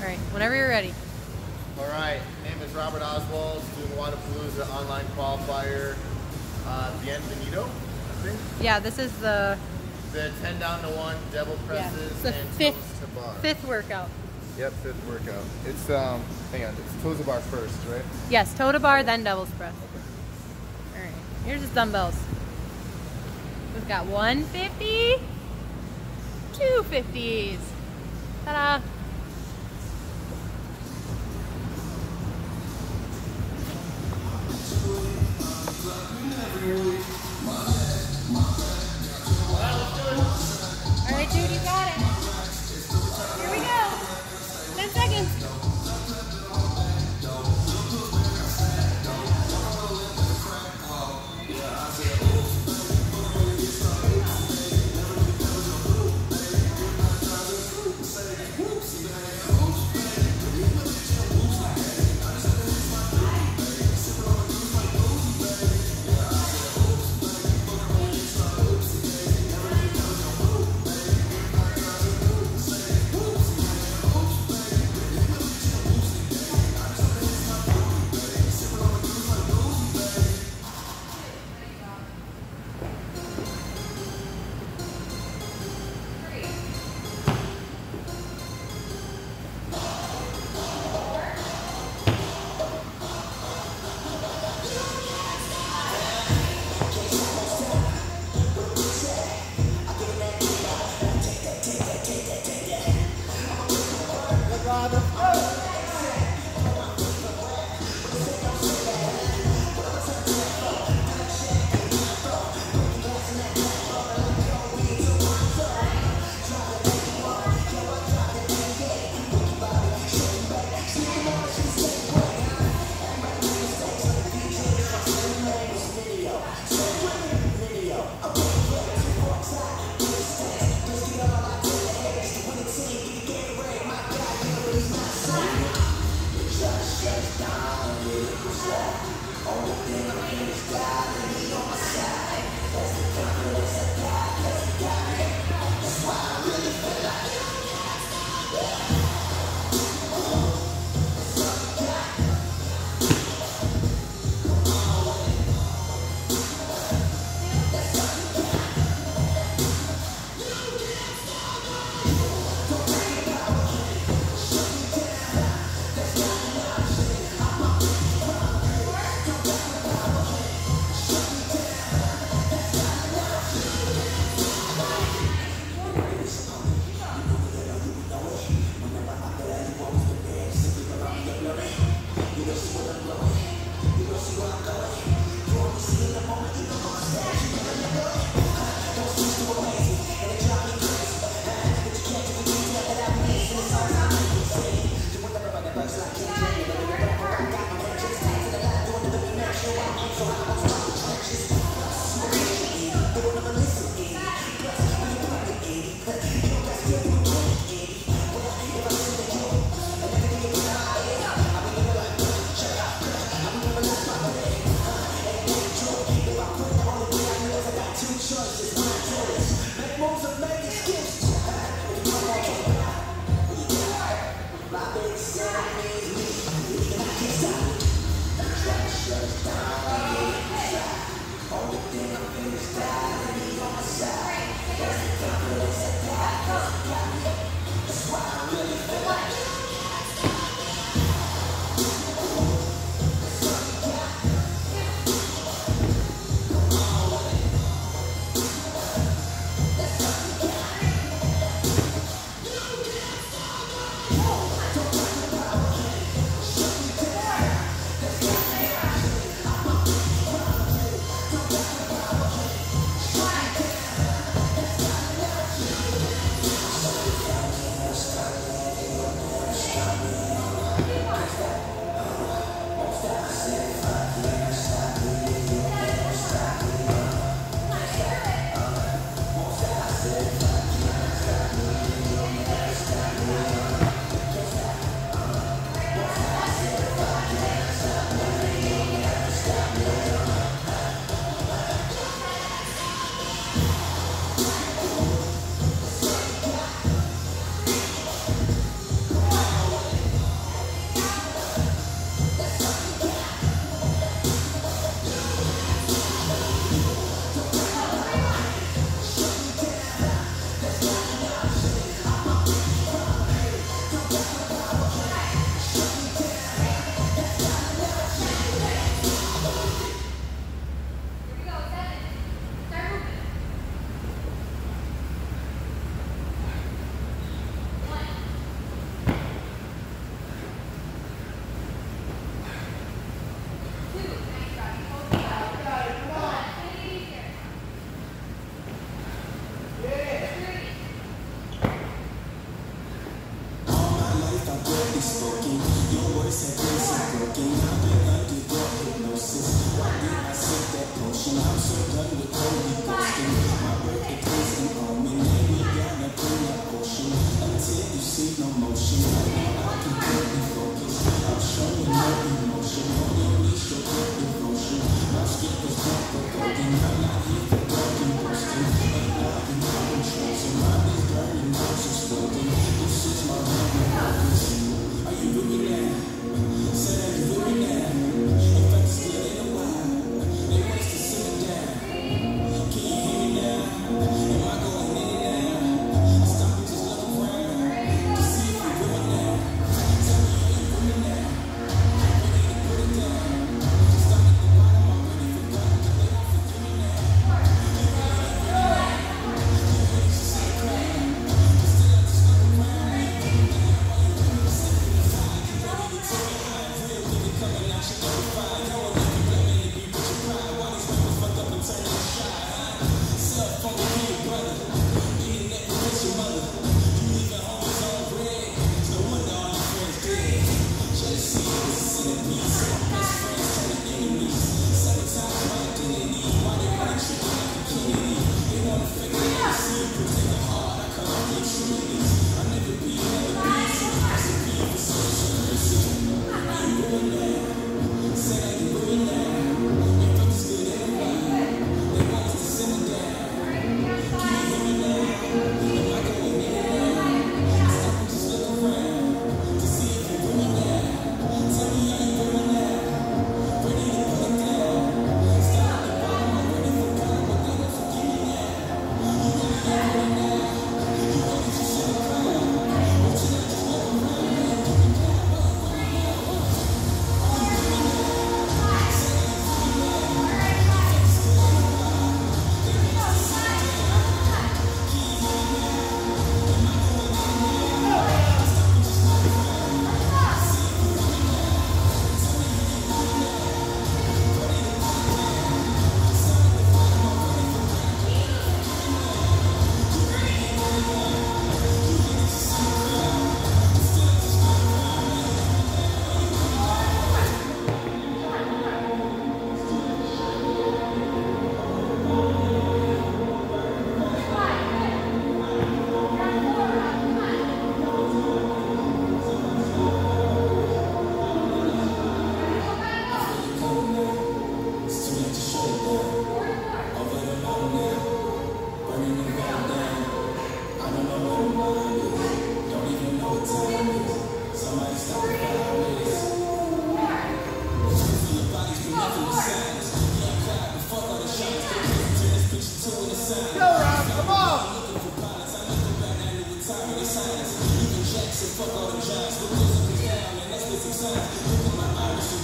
All right, whenever you're ready. All right, name is Robert Oswald, doing Wodapalooza online qualifier. Uh, Bienvenido, I think. Yeah, this is the The 10 down to 1 devil presses it's the and fifth- toes to bar. fifth workout. Yep, fifth workout. It's, um, hang on, it's toes to bar first, right? Yes, toe to bar, then devil's press. All right, here's his dumbbells. We've got 150, two 50s. Ta-da! All Father.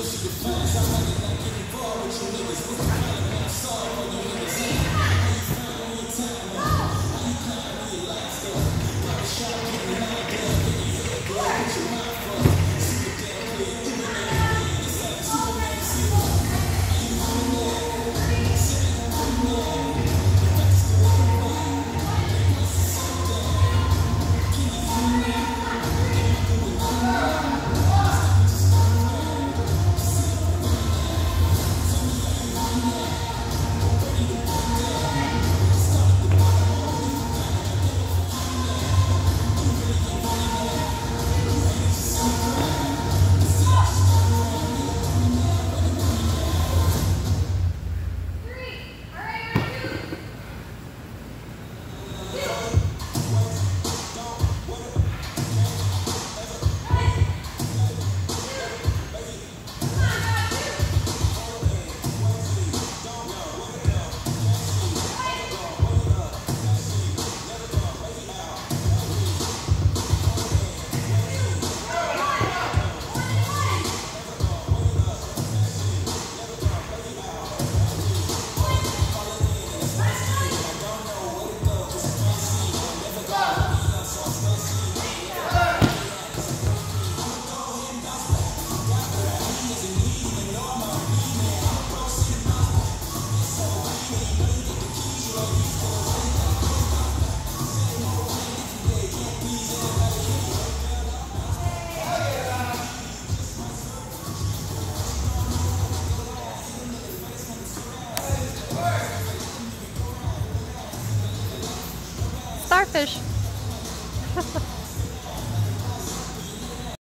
Just to find somebody that can involve with you. niggas, move around, and I'm